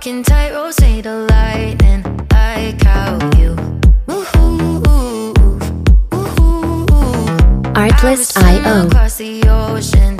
Walking tight, rotate the lightning like how you. Move. Artlist.io Across the ocean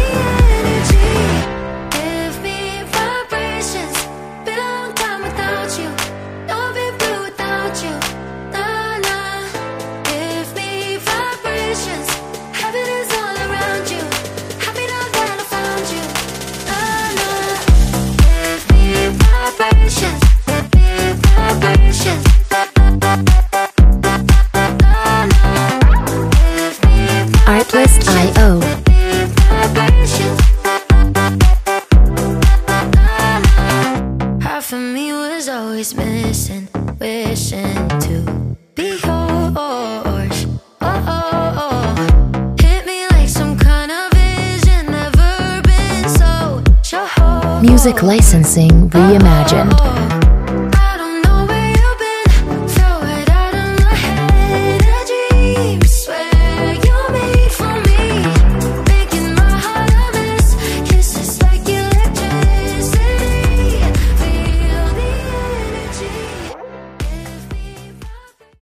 Half of me was always missing, wishing to be yours. Oh, oh, oh. Hit me like some kind of vision, never been so sure. Music licensing reimagined. Oh,